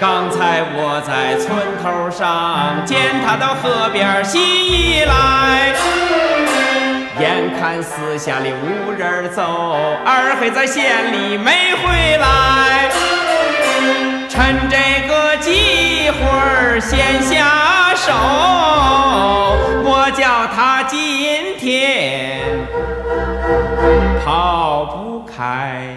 刚才我在村头上见他到河边洗衣来，眼看四下里无人走，二黑在县里没回来，趁这个机会先下手，我叫他今天跑不开。